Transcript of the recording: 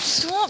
说